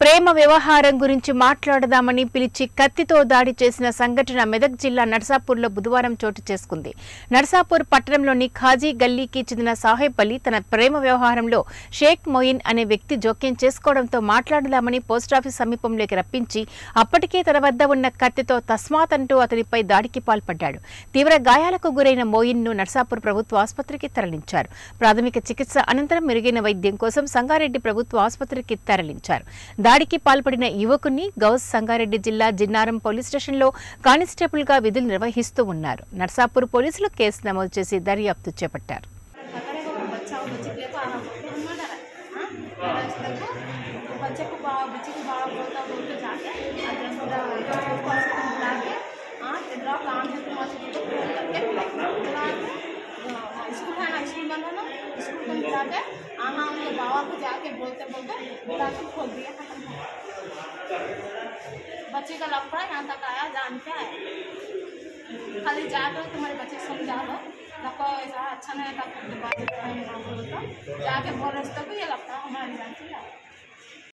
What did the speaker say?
ప్రేమ వ్యవహారం గురించి మాట్లాడదామని పిలిచి కత్తితో దాడి చేసిన సంఘటన మెదక్ జిల్లా నర్సాపూర్లో బుధవారం చోటు చేసుకుంది. నర్సాపూర్ పట్టణంలోని ఖాజీ గల్లీకి చెందిన సాహెబ్ అలీ తన ప్రేమ వ్యవహారంలో షేక్ మొయిన్ అనే వ్యక్తి జోక్యం చేసుకోవడంతో మాట్లాడదామని పోస్టాఫీస్ సమీపంలోకి రప్పించి అప్పటికే తన వద్ద ఉన్న కత్తితో తస్మాత్ అంటూ అతనిపై దాడికి పాల్పడ్డాడు. తీవ్ర గాయాలకు గురైన మోయిన్ను నర్సాపూర్ ప్రభుత్వ ఆసుపత్రికి తరలించారు. ప్రాథమిక చికిత్స అనంతరం మెరుగైన వైద్యం కోసం సంగారెడ్డి ప్రభుత్వ ఆసుపత్రికి తరలించారు. దాడికి పాల్పడిన యువకుని గౌస్ సంగారెడ్డి జిల్లా జిన్నారం పోలీస్ స్టేషన్లో కానిస్టేబుల్ గా విధులు నిర్వహిస్తూ ఉన్నారు నర్సాపూర్ పోలీసులు కేసు నమోదు చేసి దర్యాప్తు చేపట్టారు पकड़े को बच्चा वो बच्चे के पास हम मर्डर है हाँ मर्डर इसलिए को बच्चे को बा बच्चे को बाड़ा बोलता बोल के जाके है ना स्कूल में है। स्कूल को आना उनके बाबा को जाके बोलते बोलते बुला के खोल दिया खत्म हो। बच्चे का लफड़ा यहाँ तक आया, जान के आया खाली जा दो तुम्हारे बच्चे समझा लो लफड़ा ऐसा अच्छा नहीं था जाके बोल रहे तो ये लगता